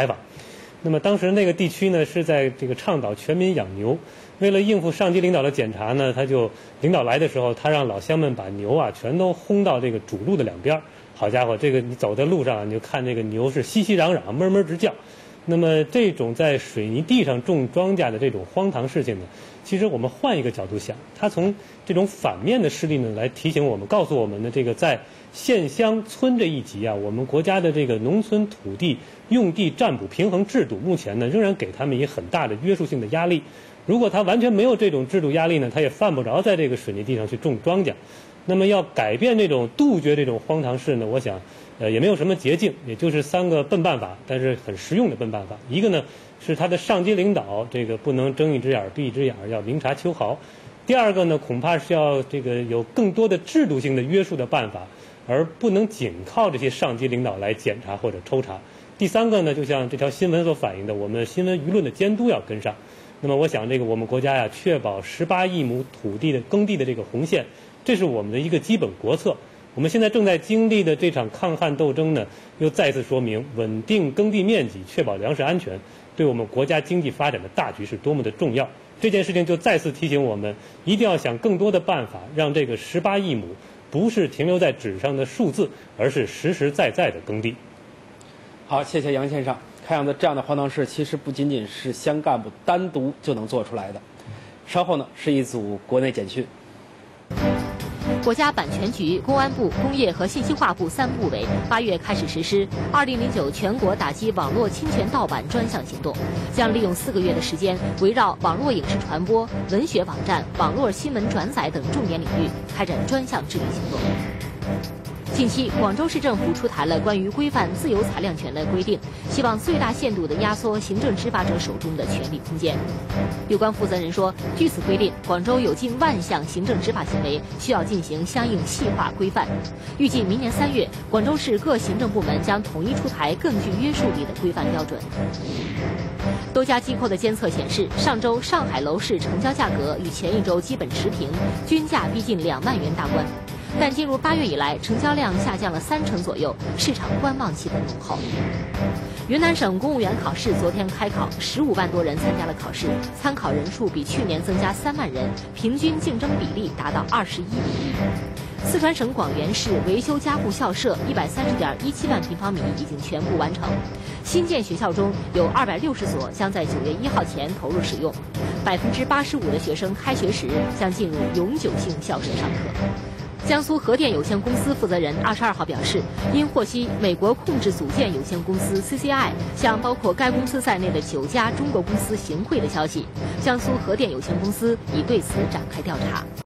采访。那么当时那个地区呢是在这个倡导全民养牛，为了应付上级领导的检查呢，他就领导来的时候，他让老乡们把牛啊全都轰到这个主路的两边。好家伙，这个你走在路上，你就看这个牛是熙熙攘攘、哞哞直叫。那么这种在水泥地上种庄稼的这种荒唐事情呢，其实我们换一个角度想，它从这种反面的事例呢来提醒我们，告诉我们的这个在县乡村这一级啊，我们国家的这个农村土地用地占补平衡制度，目前呢仍然给他们以很大的约束性的压力。如果他完全没有这种制度压力呢，他也犯不着在这个水泥地上去种庄稼。那么要改变这种杜绝这种荒唐事呢，我想，呃，也没有什么捷径，也就是三个笨办法，但是很实用的笨办法。一个呢是他的上级领导这个不能睁一只眼闭一只眼，要明察秋毫；第二个呢恐怕是要这个有更多的制度性的约束的办法，而不能仅靠这些上级领导来检查或者抽查；第三个呢，就像这条新闻所反映的，我们新闻舆论的监督要跟上。那么我想，这个我们国家呀，确保十八亿亩土地的耕地的这个红线。这是我们的一个基本国策。我们现在正在经历的这场抗旱斗争呢，又再次说明稳定耕地面积、确保粮食安全，对我们国家经济发展的大局是多么的重要。这件事情就再次提醒我们，一定要想更多的办法，让这个十八亿亩不是停留在纸上的数字，而是实实在在的耕地。好，谢谢杨先生。看样子，这样的荒唐事其实不仅仅是乡干部单独就能做出来的。稍后呢，是一组国内简讯。国家版权局、公安部、工业和信息化部三部委八月开始实施“二零零九全国打击网络侵权盗版专项行动”，将利用四个月的时间，围绕网络影视传播、文学网站、网络新闻转载等重点领域，开展专项治理行动。近期，广州市政府出台了关于规范自由裁量权的规定，希望最大限度地压缩行政执法者手中的权力空间。有关负责人说，据此规定，广州有近万项行政执法行为需要进行相应细化规范。预计明年三月，广州市各行政部门将统一出台更具约束力的规范标准。多家机构的监测显示，上周上海楼市成交价格与前一周基本持平，均价逼近两万元大关。但进入八月以来，成交量下降了三成左右，市场观望气氛浓厚。云南省公务员考试昨天开考，十五万多人参加了考试，参考人数比去年增加三万人，平均竞争比例达到二十一比一。四川省广元市维修加固校舍一百三十点一七万平方米已经全部完成，新建学校中有二百六十所将在九月一号前投入使用，百分之八十五的学生开学时将进入永久性校舍上课。江苏核电有限公司负责人二十二号表示，因获悉美国控制组件有限公司 CCI 向包括该公司在内的九家中国公司行贿的消息，江苏核电有限公司已对此展开调查。